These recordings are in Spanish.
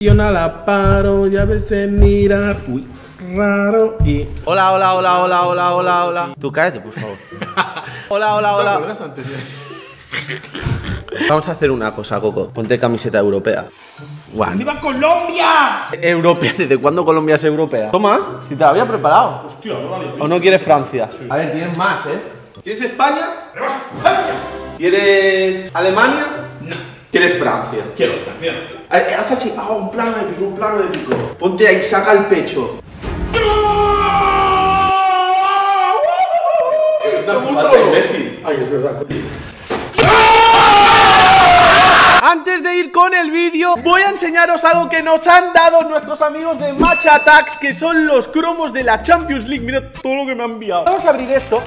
Yo no la paro y a veces mira, uy, raro y... Hola, hola, hola, hola, hola, hola, hola. Tú cállate, por favor. hola, hola, hola. Vamos a hacer una cosa, Coco. Ponte camiseta europea. Guau. ¡Viva Colombia! Europea, ¿desde cuándo Colombia es europea? Toma, si te la había preparado. Hostia, no vale. ¿O no quieres Francia? A ver, tienes más, ¿eh? ¿Quieres España? ¿Quieres Alemania? No, ¿Quieres Francia? quiero Francia. Haz así, ah, un plano épico, un plano épico. Ponte ahí, saca el pecho. Ay, es verdad. Antes de ir con el vídeo, voy a enseñaros algo que nos han dado nuestros amigos de Match Attacks, que son los cromos de la Champions League. Mirad todo lo que me han enviado. Vamos a abrir esto.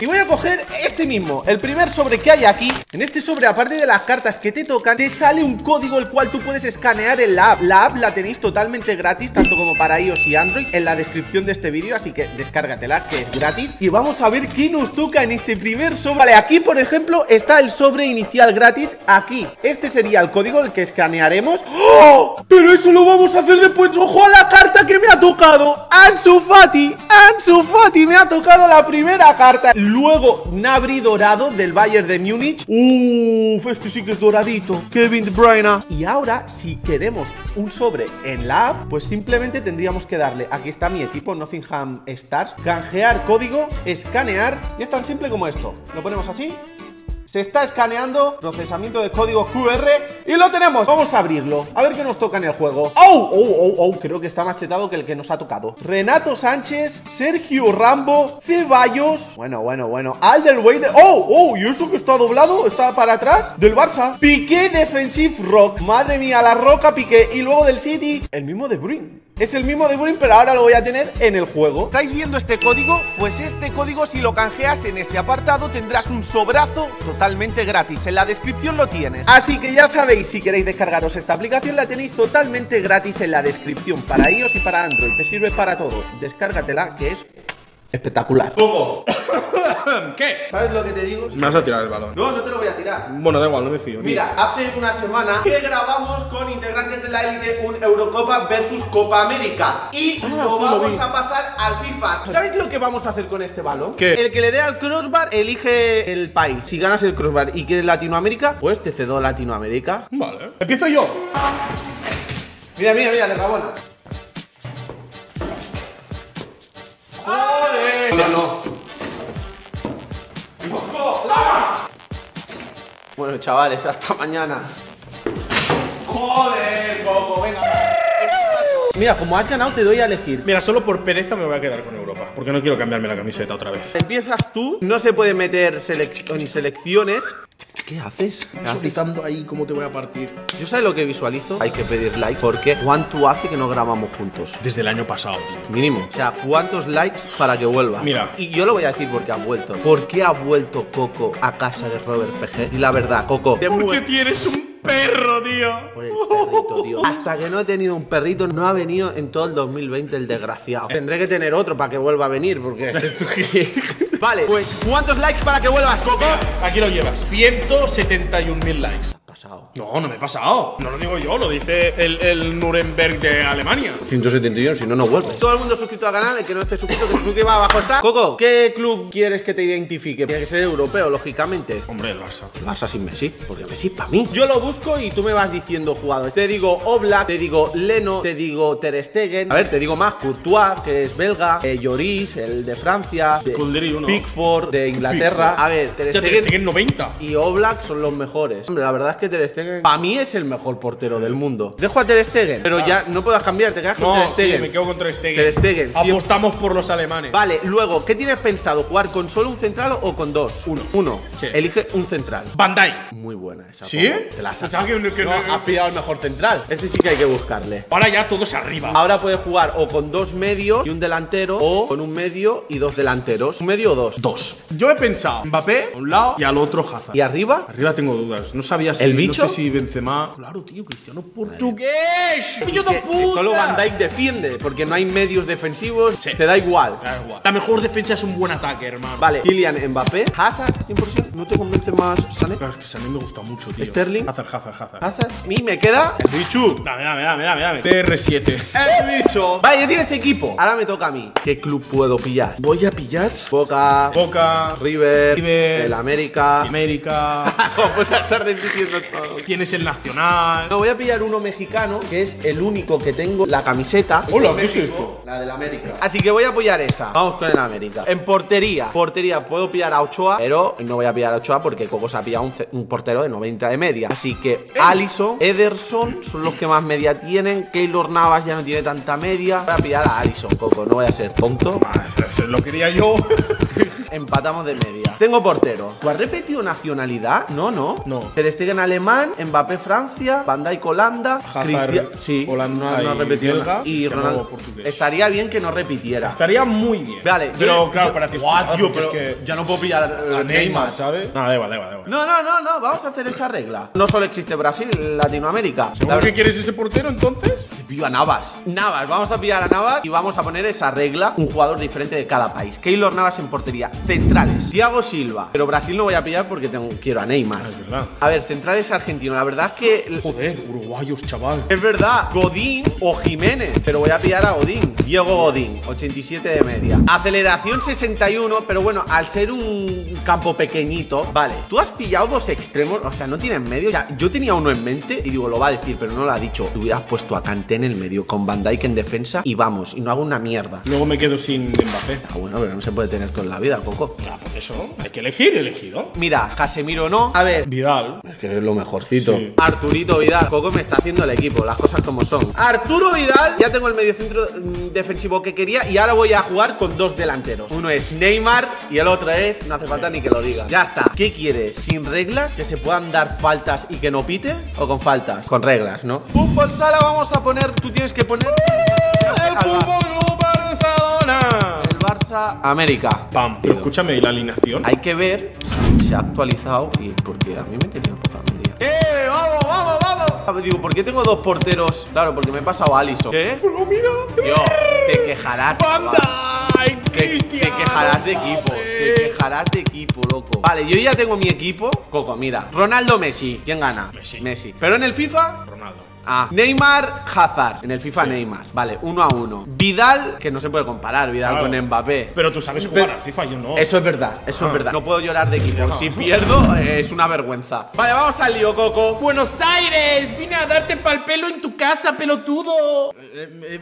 Y voy a coger este mismo, el primer sobre que hay aquí. En este sobre, aparte de las cartas que te tocan Te sale un código el cual tú puedes escanear en la app. La app la tenéis totalmente gratis, tanto como para iOS y Android En la descripción de este vídeo, así que descárgatela, que es gratis. Y vamos a ver qué nos toca en este primer sobre. Vale, aquí por ejemplo está el sobre inicial gratis Aquí, este sería el código, el que escanearemos. ¡Oh! Pero eso lo vamos a hacer después. ¡Ojo a la carta que me ha tocado! Ansu Fati, Ansu Fati me ha tocado la primera carta Luego, Nabri dorado del Bayern de Múnich. Uff, este sí que es doradito. Kevin De Bruyne. Y ahora, si queremos un sobre en la app, pues simplemente tendríamos que darle. Aquí está mi equipo, Nottingham Stars. Canjear código, escanear. Y es tan simple como esto. Lo ponemos así. Se está escaneando, procesamiento de código QR y lo tenemos. Vamos a abrirlo, a ver qué nos toca en el juego. ¡Oh! ¡Oh! ¡Oh! ¡Oh! Creo que está más chetado que el que nos ha tocado. Renato Sánchez, Sergio Rambo, Ceballos. Bueno, bueno, bueno. Alderweireld. ¡Oh! ¡Oh! ¿Y eso que está doblado? ¿Está para atrás? Del Barça. Piqué Defensive Rock. Madre mía, la roca Piqué. Y luego del City, el mismo de Bruyne. Es el mismo de Bruyne, pero ahora lo voy a tener en el juego. ¿Estáis viendo este código? Pues este código, si lo canjeas en este apartado, tendrás un sobrazo totalmente gratis. En la descripción lo tienes. Así que ya sabéis, si queréis descargaros esta aplicación, la tenéis totalmente gratis en la descripción para iOS y para Android. Te sirve para todo. Descárgatela, que es espectacular. Poco. ¿Qué? ¿Sabes lo que te digo? Me vas a tirar el balón. No, no te lo voy a tirar. Bueno, da igual, no me fío. tío. Mira, hace una semana que grabamos con integrantes de la élite un Eurocopa versus Copa América y Ah, lo vamos a pasar al FIFA. ¿Sabéis lo que vamos a hacer con este balón? ¿Qué? El que le dé al crossbar elige el país. Si ganas el crossbar y quieres Latinoamérica, pues te cedo Latinoamérica. Vale. Empiezo yo. Mira, mira, mira, de Rabona. No, no. Bueno, chavales, hasta mañana. ¡Joder, Coco! Venga. Mira, como has ganado, te doy a elegir. Mira, solo por pereza me voy a quedar con Europa. Porque no quiero cambiarme la camiseta otra vez. Empiezas tú, no se puede meter selec- en selecciones. ¿Qué haces? Visualizando ahí cómo te voy a partir. Yo sé lo que visualizo. Hay que pedir like porque ¿cuánto hace que no grabamos juntos? Desde el año pasado, tío. Mínimo. O sea, ¿cuántos likes para que vuelva? Mira. Y yo lo voy a decir porque ha vuelto. ¿Por qué ha vuelto Coco a casa de Robert PG? Y la verdad, Coco. Porque tienes un perro, tío. Por el perrito, tío. Hasta que no he tenido un perrito, no ha venido en todo el 2020 el desgraciado. Tendré que tener otro para que vuelva a venir, porque. vale, pues ¿cuántos likes para que vuelvas, Coco? Aquí lo llevas. 171.000 likes. Pasado. No, no me he pasado. No lo digo yo, lo dice el, el Nuremberg de Alemania. 171, si no, no vuelve. Todo el mundo suscrito al canal, el que no esté suscrito, que se suscriba abajo está. Coco, ¿qué club quieres que te identifique? Tiene que ser europeo, lógicamente. Hombre, el Barça. El Barça sin Messi, porque Messi es para mí. Yo lo busco y tú me vas diciendo jugadores. Te digo Oblak, te digo Leno, te digo Ter Stegen. A ver, te digo más Courtois, que es belga, eh, Lloris, el de Francia, de uno. Pickford, de Inglaterra. Pickford. A ver, Ter Ya te Stegen en 90. y Oblak son los mejores. Hombre, la verdad es que Ter Stegen para mí es el mejor portero del mundo. Dejo a Ter Stegen, pero ya no puedas cambiar, te quedas con Ter No, sí, Stegen. me quedo con Ter Stegen. Ter Stegen. Apostamos por los alemanes. Vale, luego, ¿qué tienes pensado? ¿Jugar con solo un central o con dos? Uno. Uno. Sí. Elige un central. Van Dijk. Muy buena esa. ¿Sí? Poco. Te la has que- que no, no- has pillado el mejor central. Este sí que hay que buscarle. Ahora ya todos arriba. Ahora puedes jugar o con dos medios y un delantero o con un medio y dos delanteros. ¿Un medio o dos? Dos. Yo he pensado Mbappé a un lado y al otro Hazard. ¿Y arriba? Arriba tengo dudas. No sabía si. El bicho? No sé si Benzema. Claro, tío, Cristiano portugués. ¡Hijo de puta! solo Van Dijk defiende, porque no hay medios defensivos. Te da igual. Da igual. La mejor defensa es un buen ataque, hermano. Vale, Kylian Mbappé, Hazard, 100%. ¿No te convence más Sané? Claro, es que a mí me gusta mucho, tío. Sterling. Hazard, Hazard, Hazard. Hazard. Y me queda El bichu. Dame, dame, dame, dame, dame. TR7. el bicho. Vale, ya tienes equipo. Ahora me toca a mí. ¿Qué club puedo pillar? Voy a pillar Boca, Boca. River, River, el América. América. Te estás repitiendo todo. Tienes el Nacional. No, voy a pillar uno mexicano, que es el único que tengo la camiseta. Hola, ¿qué es esto? La del América. Así que voy a apoyar esa. Vamos con el América. En portería. Portería, puedo pillar a Ochoa, pero no voy a pillar a Ochoa porque Coco se ha pillado un, portero de 90 de media. Así que Allison, Ederson son los que más media tienen. Keylor Navas ya no tiene tanta media. Voy a pillar a Allison, Coco. No voy a ser tonto. Ah, eso lo quería yo. Empatamos de media. Tengo portero. ¿Tú has repetido nacionalidad? No, no. No. Ter Stegen alemán, Mbappé Francia, Van Dijk Holanda, Cristian sí, Holanda no, no ha y repetido belga, y Ronaldo portugués. Estaría bien que no repitiera. Estaría muy bien. Vale, pero yo- claro, yo- para ti putada, tío, es pero que ya no puedo pillar eh, a Neymar, ¿sabes? No, da igual, da igual, da igual. No, no, no, no, vamos a hacer esa regla. No solo existe Brasil, Latinoamérica. La ¿Seguro que quieres ese portero entonces? Pillo a Navas. Navas, vamos a pillar a Navas y vamos a poner esa regla, un jugador diferente de cada país. Keylor Navas en portería. Centrales, Thiago Silva. Pero Brasil no voy a pillar porque tengo, quiero a Neymar. Ah, es verdad. A ver, centrales argentinos. La verdad es que Joder, uruguayos, chaval. es verdad, Godín o Jiménez, pero voy a pillar a Godín. Diego Godín, 87 de media. Aceleración 61, pero bueno, al ser un campo pequeñito, vale. Tú has pillado dos extremos, o sea, no tienen medio. O sea, yo tenía uno en mente y digo, lo va a decir, pero no lo ha dicho. Tú hubieras puesto a Kanté en el medio con Van Dijk en defensa y vamos, y no hago una mierda. Luego me quedo sin Mbappé. Ah, bueno, pero no se puede tener todo en la vida, Coco. Ah, pues eso. Hay que elegir, he elegido. Mira, Casemiro no. A ver, Vidal. Es que es lo mejorcito. Sí. Arturito Vidal. Coco me está haciendo el equipo, las cosas como son. Arturo Vidal, ya tengo el mediocentro mm, defensivo que quería y ahora voy a jugar con dos delanteros. Uno es Neymar y el otro es, no hace falta ni que lo diga. Ya está. ¿Qué quieres? ¿Sin reglas? ¿Que se puedan dar faltas y que no pite? ¿O con faltas? Con reglas, ¿no? Fútbol sala vamos a poner, tú tienes que poner... El fútbol América. Pam. Pero escúchame, ¿y la alineación? Hay que ver si se ha actualizado y porque a mí me tenía un día. ¡Eh! ¡Vamos, vamos, vamos! Digo, ¿por qué tengo dos porteros? Claro, porque me he pasado a Alison. ¿Qué? Pero mira. Te quejarás. Chaval. Dijk, Te, te quejarás de equipo. Te quejarás de equipo, loco. Vale, yo ya tengo mi equipo. Coco, mira. Ronaldo Messi. ¿Quién gana? Messi. Messi. Pero en el FIFA. Ronaldo. Ah, Neymar, Hazard. En el FIFA, Neymar. Vale, uno a uno. Vidal, que no se puede comparar, Vidal Claro. con Mbappé. Pero tú sabes jugar Pero- al FIFA, yo no. Eso es verdad, eso es Ah. verdad. No puedo llorar de equipo. Si pierdo, eh, es una vergüenza. Vale, vamos al lío, Coco. Buenos Aires, vine a darte pal pelo en tu casa, pelotudo.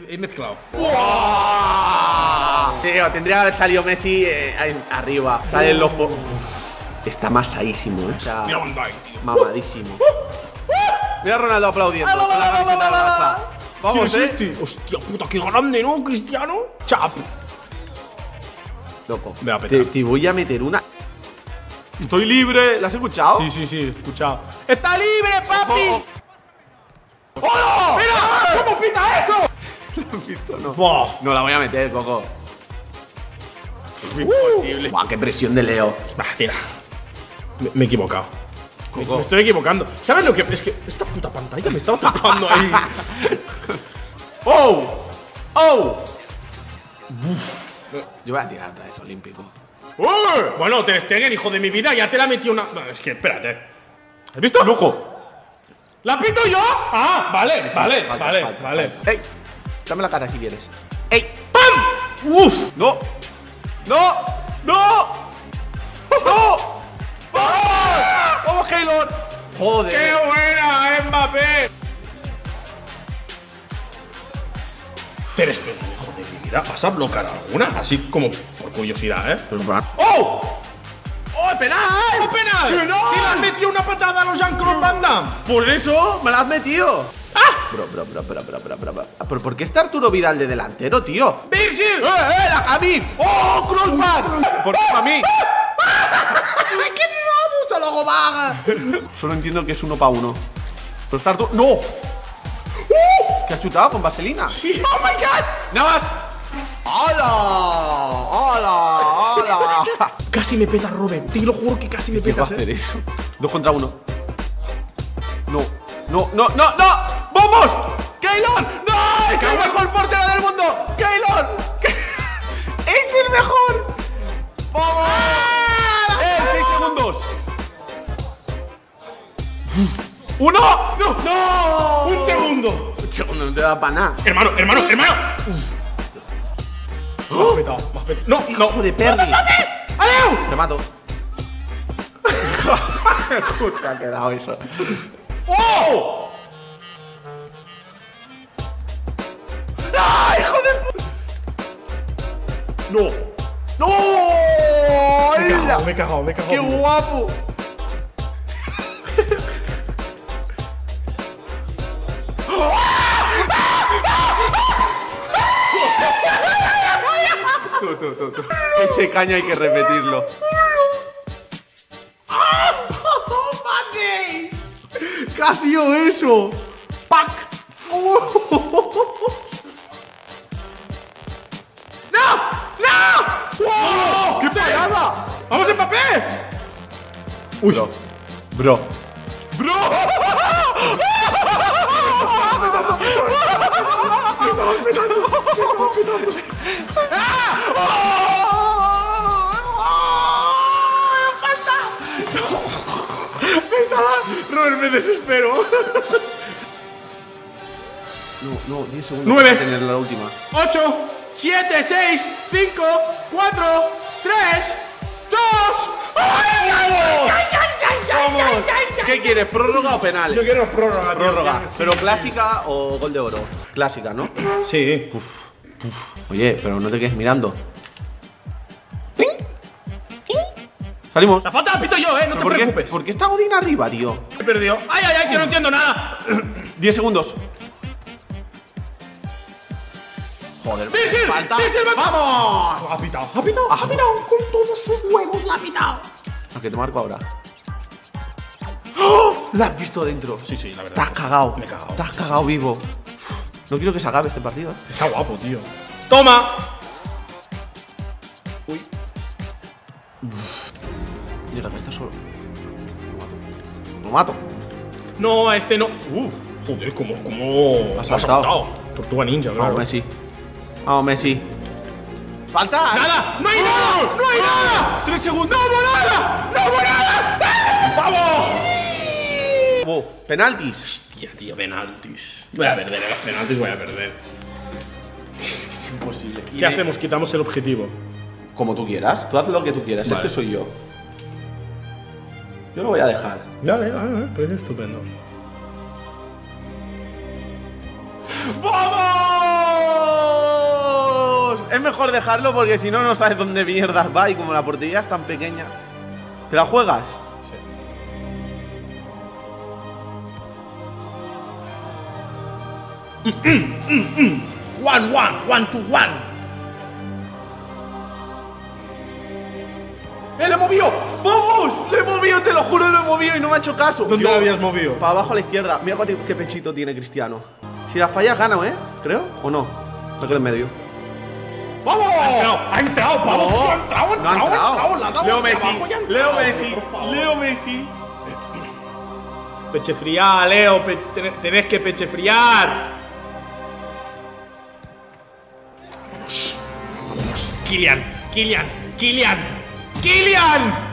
He, mezclado. Tío, tendría que haber salido Messi eh, arriba. Salen los. Está masadísimo, ¿eh? O sea, Mira Van Dijk, tío. mamadísimo. Mira a Ronaldo aplaudiendo. con la camiseta del Barça. Vamos, ¿Quién eh. es este? Hostia puta, qué grande, ¿no, Cristiano? Chap. Loco. Me va a petar. Te, te voy a meter una. Estoy libre. ¿La has escuchado? Sí, sí, sí, escuchado. ¡Está libre, papi! Oh, ¡Hola! ¡Mira! ¿Cómo pita eso? No. Buah. No la voy a meter, Coco. Imposible. Buah, qué presión de Leo. Bah, tira. Me, me he equivocado. Me, estoy equivocando. ¿Sabes lo que.? Es que esta puta pantalla me estaba tapando ahí. ¡Oh! ¡Oh! Yo voy a tirar otra vez olímpico. ¡Uy! Bueno, Ter Stegen, hijo de mi vida, ya te la metió una. No, es que espérate. ¿Has visto? ¡Loco! ¿La pito yo? Ah, vale, vale, Falta, vale, falta, vale. falta. ¡Ey! Dame la cara si quieres. ¡Ey! ¡Pam! ¡Uf! ¡No! ¡No! ¡No! ¡No! ¡Vamos! ¡Vamos, Keylor! ¡Joder! ¡Qué buena, Mbappé! Ter Stegen, hijo de mi vida, ¿vas a bloquear alguna? Así como por curiosidad, ¿eh? ¡Oh! ¡Oh, penal! ¡Oh, penal! ¡Si le han metido una patada a los Jean-Claude Van Damme! ¡Por eso me la has metido! ¡Ah! Bro, bro, bro, bro, bro, bro, bro, bro. ¿Pero por qué está Arturo Vidal de delantero, tío? ¡Virgil! ¡Eh, eh, la Javi! ¡Oh, crossback! ¿Por qué a mí? ¡Qué ramos a la gobaga! Solo entiendo que es uno para uno. Pero está Arturo. ¡No! ¿Qué has chutado con vaselina? Sí. ¡Oh my god! ¡Nada más! ¡Hola! ¡Hola! ¡Hola! Casi me peta Robert. Te lo juro que casi me ¿Qué va a petas, hacer ¿eh? eso? Dos contra uno. No, no, no, no. ¡Vamos! ¡Keylor! ¡No! ¡Es el mejor portero del mundo! ¡Keylor! ¡Es el mejor! ¡Vamos! ¡Uno! ¡No! ¡No! ¡Un segundo! Un segundo, no te da para nada. Hermano, hermano, hermano. Más petado, más petado. No, no. ¡Hijo de perdi! ¡Adeu! Te mato. ¿Cómo te ha quedado eso? ¡Oh! ¡Ah, hijo de puta! ¡No! ¡No! Me he ¡Hala! cagado, me he cagado, me he cagado. ¡Qué guapo! Tú, tú, tú, tú. Ese caño hay que repetirlo. ¿Qué ha sido eso? ¡Pac! ¡No! ¡No! ¡Oh! ¡Qué pegada! ¡Vamos, Mbappé! Uy. Bro. Bro. ¡Bro! Robert, me desespero. No, no, 10 segundos. Nueve. para tener la última. 8, 7, 6, 5, 4, 3, 2. ¡Vamos! ¿Qué quieres? ¿Prórroga o penal? Yo quiero prórroga, tío. Prórroga. Sí, ¿Pero sí. clásica o gol de oro? Clásica, ¿no? Sí. Oye, pero no te quedes mirando. Salimos. La falta la pito yo, eh. No te ¿Por qué, preocupes. ¿Por qué está Godín arriba, tío? He perdido. Ay, ay, ay, que no entiendo nada. 10 segundos. Joder, ¡Bissell! falta. ¡Bissell, va- ¡Vamos! Ha pitado, ha pitado, ha pitado. Con todos sus huevos la ha pitado. ¿A que te marco ahora? ¡Oh! La has visto dentro. Sí, sí, la Te verdad. has cagado. Me he cagado. Te has cagado vivo. No quiero que se acabe este partido. ¿eh? Está guapo, tío. Toma. Lo mato. No, a este no. Uf. Joder, como, como. Has saltado. saltado. Tortuga ninja, Vamos, claro. Messi. Vamos, Messi. ¡Falta! ¡Nada! ¡No hay nada! ¡No hay nada! ¡Tres segundos! ¡No hubo nada! ¡No hubo nada! ¡Vamos! Oh, penaltis. Hostia, tío, penaltis. Voy a perder, los penaltis voy a perder. Es imposible. ¿Qué hacemos? Quitamos el objetivo. Como tú quieras. Tú haz lo que tú quieras. Vale. Este soy yo. Yo lo voy a dejar. Vale, vale, vale, parece estupendo. ¡Vamos! Es mejor dejarlo porque si no, no sabes dónde mierdas va y como la portería es tan pequeña. ¿Te la juegas? Sí. One, one, one, two, one. ¡Eh, lo he movido! ¡Vamos! ¡Lo he movido, te lo juro, lo he movido y no me ha hecho caso! ¿Dónde lo habías movido? Para abajo a la izquierda. Mira cuánto- qué pechito tiene Cristiano. Si la fallas, gana, ¿eh? Creo. ¿O no? Me quedo en medio. ¡Vamos! Ha entrado, ha entrado, pavo. No, ha entrado, ha no ha entrado, ha entrado. entrado, le ha dado Leo Messi, abajo entrado, Leo Messi. Leo Messi. Pechefriar, Leo, pe- ten- tenés que pechefriar. Vamos, vamos. Kilian, Kilian, Kilian, Kilian.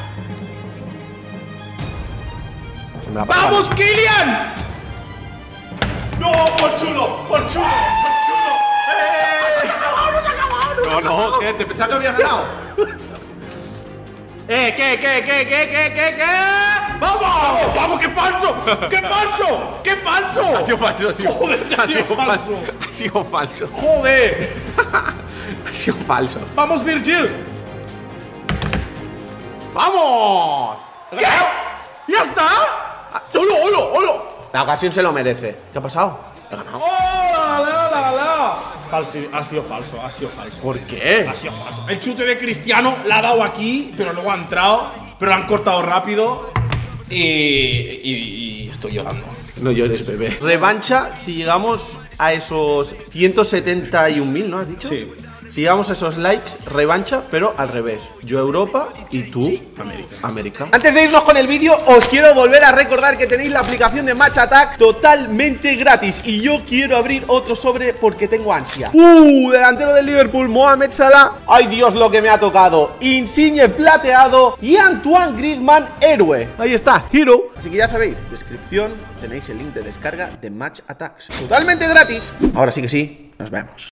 Se. ¡Vamos, Kilian! ¡No, por chulo! ¡Por chulo! ¡Por chulo! ¡Eh! No, no, ¿qué? ¿Te pensabas que habías ganado? ¡Eh, qué, qué, qué, qué, qué, qué, qué! ¡Vamos! ¡Vamos, qué falso! ¡Qué falso! ¡Qué falso! Ha sido falso, ha sido, Joder, ha sido sido falso. falso. Ha sido falso. ¡Joder! Ha sido falso. ¡Vamos, Virgil! ¡Vamos! ¿Qué? ¡Ya está! La ocasión se lo merece. ¿Qué ha pasado? He ganado. ¡Hola, la, la, la! Falsi- ha sido falso, ha sido falso. ¿Por qué? Ha sido falso. El chute de Cristiano la ha dado aquí, pero luego ha entrado, pero lo han cortado rápido y, y- y estoy llorando. No llores, bebé. Revancha si llegamos a esos 171.000, ¿no has dicho? Sí. Si llegamos a esos likes, revancha, pero al revés. Yo Europa y tú América. América. Antes de irnos con el vídeo, os quiero volver a recordar que tenéis la aplicación de Match Attack totalmente gratis. Y yo quiero abrir otro sobre porque tengo ansia. Uh, delantero del Liverpool, Mohamed Salah. Ay Dios, lo que me ha tocado. Insigne plateado y Antoine Griezmann héroe. Ahí está, hero. Así que ya sabéis, descripción, tenéis el link de descarga de Match Attacks. Totalmente gratis. Ahora sí que sí, nos vemos.